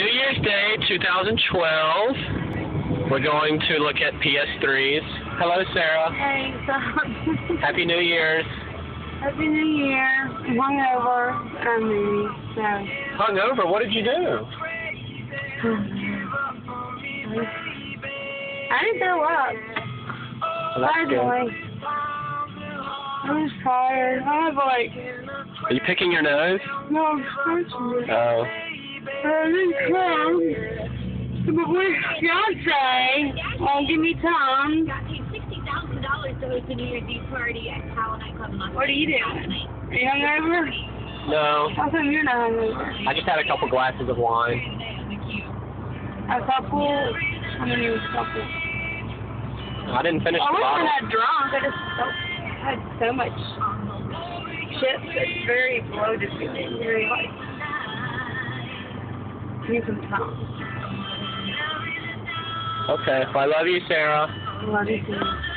Year's Day 2012. We're going to look at PS3s. Hello, Sarah. Hey, so Happy New Year's. Happy New Year. Hungover. I mean, so. Hungover? What did you do? I didn't throw up. Well. Finally. I'm just tired. I have like, Are you picking your nose? no, I'm. Oh. I didn't come. Boy's fiance won't give me time. got paid sixty thousand dollars to host a New Year's Eve party at Tower nightclub What are you doing? Are you hungover? No. How come you're not hungover? I just had a couple glasses of wine. A couple? How many was a couple? I didn't finish I the wasn't that drunk. I just felt, had so much chips. It's very bloated feeling. Very like. Some time. Okay. Well, I love you, Sarah. I Love you too.